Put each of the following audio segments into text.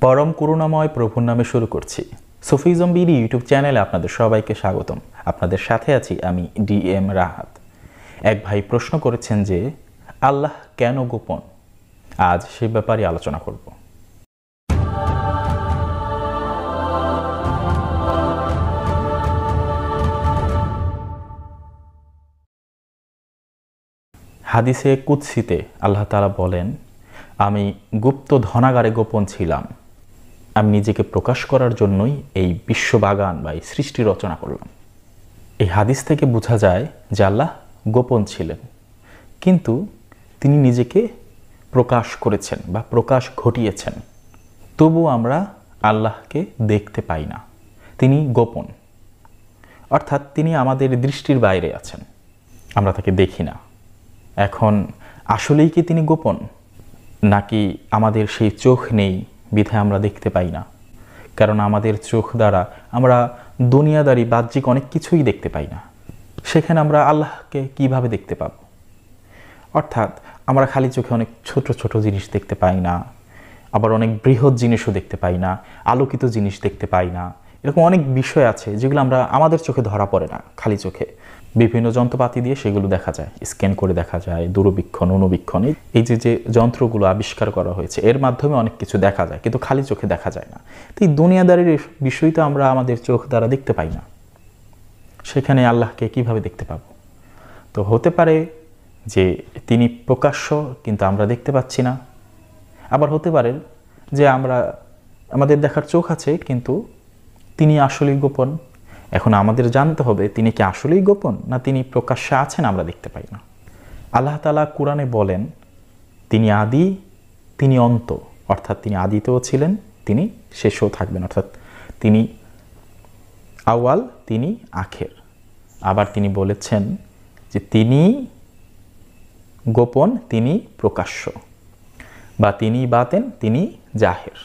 পরম করুণাময় প্রভুর নামে শুরু করছি। সুফিজম বিডি ইউটিউব চ্যানেলে আপনাদের সবাইকে স্বাগতম। আপনাদের সাথে আছি আমি ডি এম রাহাত। এক ভাই প্রশ্ন করেছেন যে, আল্লাহ কেন গোপন? আজ সে ব্যাপারে আলোচনা করব। হাদিসে কুৎসিতে আল্লাহ তালা বলেন, আমি গুপ্ত ধনাগারে গোপন ছিলাম। আমি নিজেকে প্রকাশ করার জন্যই এই বিশ্ববাগান বা এই সৃষ্টি রচনা করলাম। এই হাদিস থেকে বোঝা যায় যে আল্লাহ গোপন ছিলেন, কিন্তু তিনি নিজেকে প্রকাশ করেছেন বা প্রকাশ ঘটিয়েছেন। তবু আমরা আল্লাহকে দেখতে পাই না, তিনি গোপন। অর্থাৎ তিনি আমাদের দৃষ্টির বাইরে আছেন, আমরা তাকে দেখি না। এখন আসলেই কি তিনি গোপন, নাকি আমাদের সেই চোখ নেই বিধায় আমরা দেখতে পাই না। কারণ আমাদের চোখ দ্বারা আমরা দুনিয়াদারি বাহ্যিক অনেক কিছুই দেখতে পাই না। সেখানে আমরা আল্লাহকে কীভাবে দেখতে পাব? অর্থাৎ আমরা খালি চোখে অনেক ছোট ছোট জিনিস দেখতে পাই না। আবার অনেক বৃহৎ জিনিসও দেখতে পাই না। আলোকিত জিনিস দেখতে পাই না। এরকম অনেক বিষয় আছে যেগুলো আমরা আমাদের চোখে ধরা পড়ে না, খালি চোখে। বিভিন্ন যন্ত্রপাতি দিয়ে সেগুলো দেখা যায় স্ক্যান করে দেখা যায়, দূরবীক্ষণ, অনুবীক্ষণ, এই যে যে যন্ত্রগুলো আবিষ্কার করা হয়েছে, এর মাধ্যমে অনেক কিছু দেখা যায়, কিন্তু খালি চোখে দেখা যায় না। তো এই দুনিয়াদারির বিষয় তো আমরা আমাদের চোখ দ্বারা দেখতে পাই না। সেখানে আল্লাহকে কীভাবে দেখতে পাব? তো হতে পারে যে তিনি প্রকাশ্য, কিন্তু আমরা দেখতে পাচ্ছি না। আবার হতে পারে যে আমরা, আমাদের দেখার চোখ আছে, কিন্তু তিনি আসলেই গোপন এখন আমাদের জানতে হবে তিনি কি আসলেই গোপন, না তিনি প্রকাশ্যে আছেন আমরা দেখতে পাই না। আল্লাহ তালা কোরআনে বলেন, তিনি আদি, তিনি অন্ত, অর্থাৎ তিনি আদিতেও ছিলেন, তিনি শেষও থাকবেন, অর্থাৎ তিনি আওয়াল তিনি আখের। আবার তিনি বলেছেন যে তিনি গোপন, তিনি প্রকাশ্য, বা তিনি বাতেন, তিনি জাহের।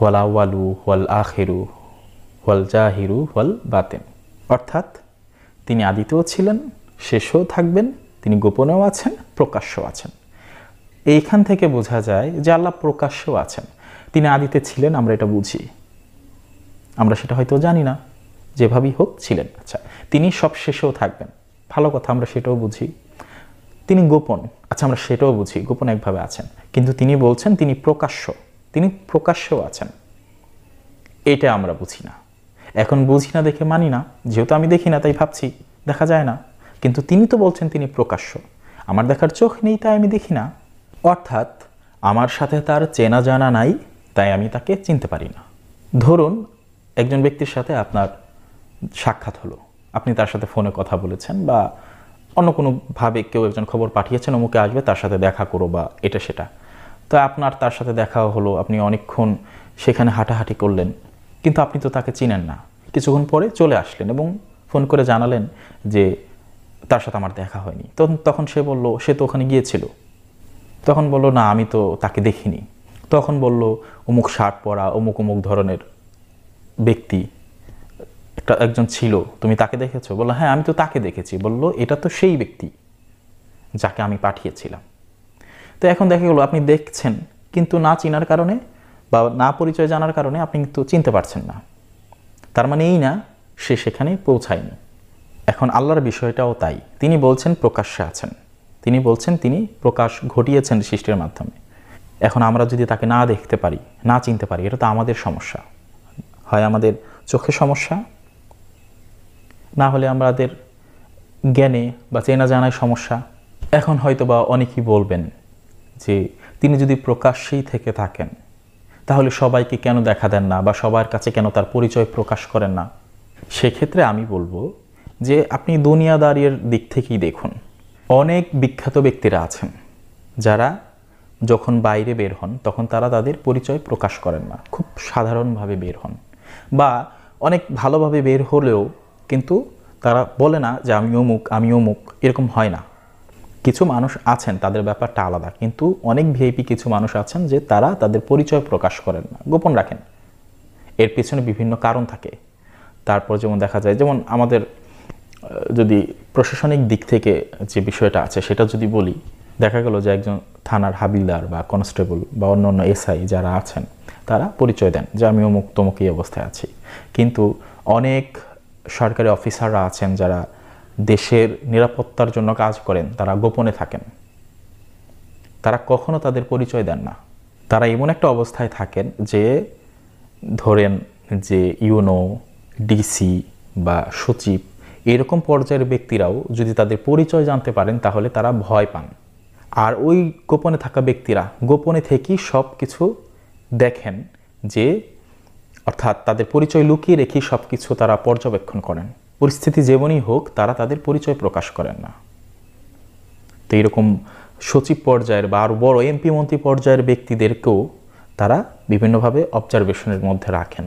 হোয়াল আওয়ালু হোয়াল আখেরু হোয়াল জাহিরু হোয়াল বাতেন। অর্থাৎ তিনি আদিতেও ছিলেন, শেষও থাকবেন, তিনি গোপনেও আছেন, প্রকাশ্যও আছেন। এইখান থেকে বোঝা যায় যে আল্লাহ প্রকাশ্যও আছেন। তিনি আদিতে ছিলেন, আমরা এটা বুঝি। আমরা সেটা হয়তো জানি না, যেভাবেই হোক ছিলেন। আচ্ছা তিনি সব শেষেও থাকবেন। ভালো কথা, আমরা সেটাও বুঝি। তিনি গোপন। আচ্ছা আমরা সেটাও বুঝি, গোপন একভাবে আছেন। কিন্তু তিনি বলছেন তিনি প্রকাশ্য, তিনি প্রকাশ্যও আছেন। এটা আমরা বুঝি না। এখন বুঝি না দেখে মানি না। যেহেতু আমি দেখি না, তাই ভাবছি, দেখা যায় না। কিন্তু তিনি তো বলছেন তিনি প্রকাশ্য। আমার দেখার চোখ নেই, তাই আমি দেখি না। অর্থাৎ, আমার সাথে তার চেনা জানা নাই, তাই আমি তাকে চিনতে পারি না। ধরুন, একজন ব্যক্তির সাথে আপনার সাক্ষাৎ হলো। আপনি তার সাথে ফোনে কথা বলেছেন বা অন্য কোনোভাবে কেউ একজন খবর পাঠিয়েছেন, অমুকে আসবে, তার সাথে দেখা করো বা এটা সেটা। তো আপনার তার সাথে দেখা হলো, আপনি অনেকক্ষণ সেখানে হাঁটাহাঁটি করলেন। কিন্তু আপনি তো তাকে চিনেন না। কিছুক্ষণ পরে চলে আসলেন এবং ফোন করে জানালেন যে তার সাথে আমার দেখা হয়নি। তখন তখন সে বলল, সে তো ওখানে গিয়েছিল। তখন বলল, না, আমি তো তাকে দেখিনি। তখন বলল, অমুক শার্ট পরা, অমুক অমুক ধরনের ব্যক্তি, একটা, একজন ছিল। তুমি তাকে দেখেছ? বলল হ্যাঁ আমি তো তাকে দেখেছি। বলল, এটা তো সেই ব্যক্তি যাকে আমি পাঠিয়েছিলাম। তো এখন দেখা গেলো, আপনি দেখছেন, কিন্তু না চিনার কারণে বা না পরিচয় জানার কারণে আপনি কিন্তু চিনতে পারছেন না। তার মানে এই না, সে সেখানে পৌঁছায়নি। এখন আল্লাহর বিষয়টাও তাই। তিনি বলছেন প্রকাশ্যে আছেন। তিনি বলছেন তিনি প্রকাশ ঘটিয়েছেন সৃষ্টির মাধ্যমে। এখন আমরা যদি তাকে না দেখতে পারি, না চিনতে পারি, এটা তো আমাদের সমস্যা। হয় আমাদের চোখে সমস্যা, না হলে আমাদের জ্ঞানে বা চেনা জানায় সমস্যা। এখন হয়তো বা অনেকেই বলবেন যে তিনি যদি প্রকাশ্যেই থেকে থাকেন তাহলে সবাইকে কেন দেখা দেন না বা সবার কাছে কেন তার পরিচয় প্রকাশ করেন না? সেক্ষেত্রে আমি বলব যে আপনি দুনিয়াদারির দিক থেকেই দেখুন। অনেক বিখ্যাত ব্যক্তিরা আছেন যারা যখন বাইরে বের হন তখন তারা তাদের পরিচয় প্রকাশ করেন না। খুব সাধারণভাবে বের হন বা অনেক ভালোভাবে বের হলেও কিন্তু তারা বলে না যে, আমি অমুক আমি অমুক, এরকম হয় না। কিছু মানুষ আছেন, তাদের ব্যাপারটা আলাদা। কিন্তু অনেক ভিআইপি কিছু মানুষ আছেন যে তারা তাদের পরিচয় প্রকাশ করেন না, গোপন রাখেন। এর পেছনে বিভিন্ন কারণ থাকে। তারপর যেমন দেখা যায়, যেমন আমাদের যদি প্রশাসনিক দিক থেকে যে বিষয়টা আছে, সেটা যদি বলি, দেখা গেল যে একজন থানার হাবিলদার বা কনস্টেবল বা অন্য অন্য এসআই যারা আছেন, তারা পরিচয় দেন যে আমি অমুক তমুক এই অবস্থায় আছি। কিন্তু অনেক সরকারি অফিসাররা আছেন যারা দেশের নিরাপত্তার জন্য কাজ করেন, তারা গোপনে থাকেন। তারা কখনো তাদের পরিচয় দেন না। তারা এমন একটা অবস্থায় থাকেন যে, ধরেন যে ইউনো, ডিসি বা সচিব, এরকম পর্যায়ের ব্যক্তিরাও যদি তাদের পরিচয় জানতে পারেন, তাহলে তারা ভয় পান। আর ওই গোপনে থাকা ব্যক্তিরা গোপনে থেকেই সব কিছু দেখেন যে, অর্থাৎ তাদের পরিচয় লুকিয়ে রেখেই সব কিছু তারা পর্যবেক্ষণ করেন। পরিস্থিতি যেমনই হোক, তারা তাদের পরিচয় প্রকাশ করেন না। তো এরকম সচিব পর্যায়ের বা আরও বড় এমপি মন্ত্রী পর্যায়ের ব্যক্তিদেরকেও তারা বিভিন্নভাবে অবজারভেশনের মধ্যে রাখেন।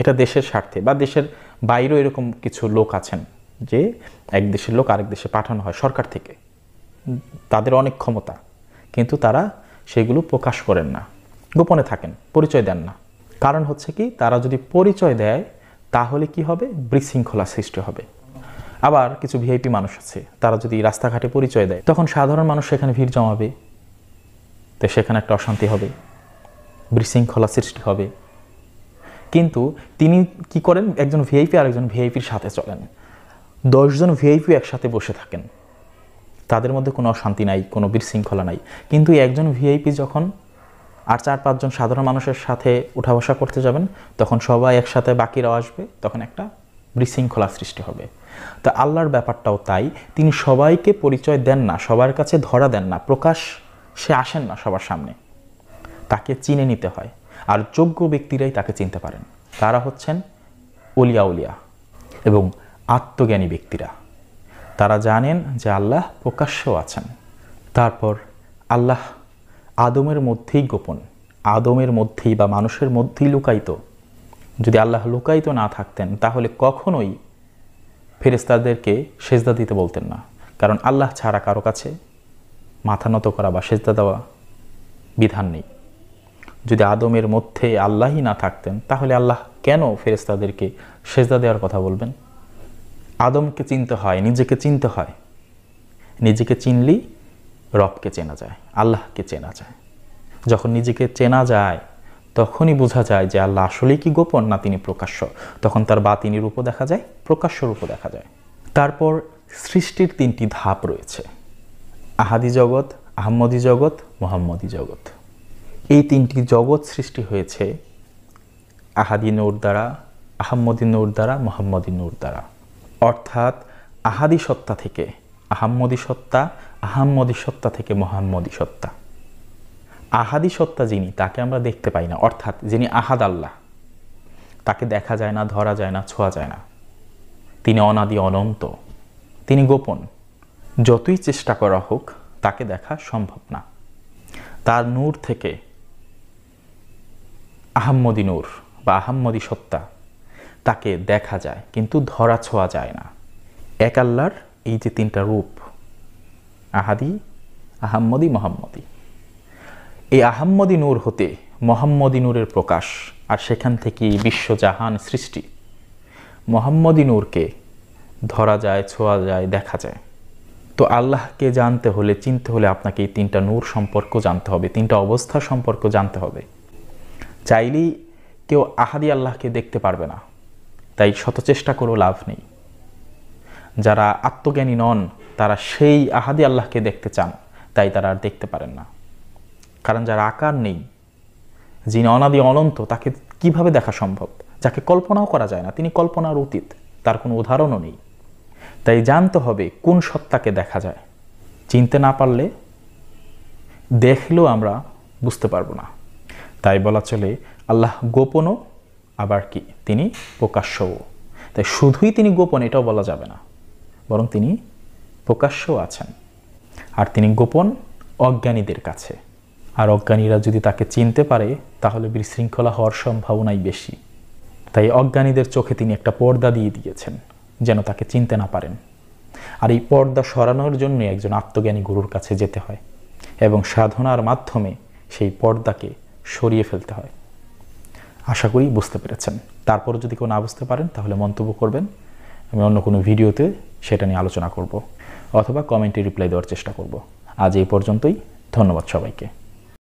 এটা দেশের স্বার্থে বা দেশের বাইরেও এরকম কিছু লোক আছেন যে এক দেশের লোক আরেক দেশে পাঠানো হয় সরকার থেকে। তাদের অনেক ক্ষমতা, কিন্তু তারা সেগুলো প্রকাশ করেন না, গোপনে থাকেন, পরিচয় দেন না। কারণ হচ্ছে কি, তারা যদি পরিচয় দেয় তাহলে কি হবে? বিশৃঙ্খলা সৃষ্টি হবে। আবার কিছু ভিআইপি মানুষ আছে, তারা যদি রাস্তাঘাটে পরিচয় দেয়, তখন সাধারণ মানুষ সেখানে ভিড় জমাবে। তো সেখানে একটা অশান্তি হবে। বিশৃঙ্খলা সৃষ্টি হবে। কিন্তু তিনি কি করেন? একজন ভিআইপি আর একজন ভিআইপির সাথে চলেন। দশজন ভিআইপি একসাথে বসে থাকেন। তাদের মধ্যে কোনো অশান্তি নাই, কোনো বিশৃঙ্খলা নাই। কিন্তু একজন ভিআইপি যখন আর চার, পাঁচজন সাধারণ মানুষের সাথে উঠা বসা করতে যাবেন, তখন সবাই একসাথে বাকিরাও আসবে, তখন একটা বিশৃঙ্খলা সৃষ্টি হবে। তা আল্লাহর ব্যাপারটাও তাই, তিনি সবাইকে পরিচয় দেন না, সবার কাছে ধরা দেন না, প্রকাশ সে আসেন না সবার সামনে। তাকে চিনে নিতে হয়, আর যোগ্য ব্যক্তিরাই তাকে চিনতে পারেন। তারা হচ্ছেন উলিয়া উলিয়া এবং আত্মজ্ঞানী ব্যক্তিরা। তারা জানেন যে আল্লাহ প্রকাশ্যও আছেন। তারপর আল্লাহ আদমের মধ্যেই গোপন, আদমের মধ্যেই বা মানুষের মধ্যেই লুকায়িত। যদি আল্লাহ লুকায়িত না থাকতেন, তাহলে কখনোই ফেরেস্তাদেরকে সেজদা দিতে বলতেন না। কারণ আল্লাহ ছাড়া কারও কাছে মাথা নত করা বা সেজদা দেওয়া বিধান নেই। যদি আদমের মধ্যে আল্লাহই না থাকতেন, তাহলে আল্লাহ কেন ফেরেস্তাদেরকে সেজদা দেওয়ার কথা বলবেন? আদমকে চিনতে হয়, নিজেকে চিনতে হয়। নিজেকে চিনলেই রবকে চেনা যায়, আল্লাহকে চেনা যায়। যখন নিজেকে চেনা যায়, তখনই বোঝা যায় যে আল্লাহ আসলেই কি গোপন না তিনি প্রকাশ্য। তখন তার বাতিনি রূপও দেখা যায়, প্রকাশ্য রূপও দেখা যায়। তারপর সৃষ্টির তিনটি ধাপ রয়েছে। আহাদি জগৎ, আহম্মদি জগৎ, মোহাম্মদি জগৎ। এই তিনটি জগৎ সৃষ্টি হয়েছে আহাদি নূর দ্বারা, আহম্মদি নূর দ্বারা, মোহাম্মদী নূর দ্বারা। অর্থাৎ আহাদি সত্তা থেকে আহাম্মদি সত্তা আহাম্মদি সত্তা থেকে মোহাম্মদী সত্তা। আহাদি সত্তা যিনি, তাকে আমরা দেখতে পাই না। অর্থাৎ যিনি আহাদ আল্লাহ, তাকে দেখা যায় না, ধরা যায় না, ছোঁয়া যায় না। তিনি অনাদি অনন্ত, তিনি গোপন। যতই চেষ্টা করা হোক, তাকে দেখা সম্ভব না। তার নূর থেকে আহাম্মদি নূর বা আহাম্মদি সত্তা, তাকে দেখা যায়, কিন্তু ধরা ছোঁয়া যায় না। এক আল্লাহর এই যে তিনটা রূপ আহাদি, আহাম্মদি, মোহাম্মদি। এই আহাম্মদি নূর হতে মোহাম্মদি নূরের প্রকাশ আর সেখান থেকে বিশ্বজাহান সৃষ্টি। মোহাম্মদি নূরকে ধরা যায়, ছোঁয়া যায়, দেখা যায়। তো আল্লাহকে জানতে হলে, চিনতে হলে আপনাকে এই তিনটা নূর সম্পর্ক জানতে হবে, তিনটা অবস্থা সম্পর্ক জানতে হবে। চাইলেই কেউ আহাদি আল্লাহকে দেখতে পারবে না, তাই শত চেষ্টা করেও লাভ নেই। যারা আত্মজ্ঞানী নন তারা সেই আহাদি আল্লাহকে দেখতে চান, তাই তারা আর দেখতে পারেন না। কারণ যার আকার নেই, যিনি অনাদি অনন্ত, তাকে কীভাবে দেখা সম্ভব? যাকে কল্পনাও করা যায় না, তিনি কল্পনার অতীত, তার কোনো উদাহরণও নেই। তাই জানতে হবে কোন সত্তাকে দেখা যায়। চিনতে না পারলে দেখলেও আমরা বুঝতে পারব না। তাই বলা চলে, আল্লাহ গোপনও, আবার কি? তিনি প্রকাশ্যও। তাই শুধুই তিনি গোপন, এটাও বলা যাবে না। বরং তিনি প্রকাশ্যও আছেন। আর তিনি গোপন অজ্ঞানীদের কাছে। আর অজ্ঞানীরা যদি তাকে চিনতে পারে, তাহলে বিশৃঙ্খলা হওয়ার সম্ভাবনাই বেশি। তাই অজ্ঞানীদের চোখে তিনি একটা পর্দা দিয়ে দিয়েছেন, যেন তাকে চিনতে না পারেন। আর এই পর্দা সরানোর জন্য একজন আত্মজ্ঞানী গুরুর কাছে যেতে হয় এবং সাধনার মাধ্যমে সেই পর্দাকে সরিয়ে ফেলতে হয়। আশা করি বুঝতে পেরেছেন। তারপর যদি কেউ না বুঝতে পারেন, তাহলে মন্তব্য করবেন। আমি অন্য কোনো ভিডিওতে সেটা নিয়ে আলোচনা করব। অথবা কমেন্টে রিপ্লাই দেওয়ার চেষ্টা করব। আজ এই পর্যন্তই ধন্যবাদ সবাইকে।